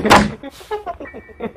¡Gracias!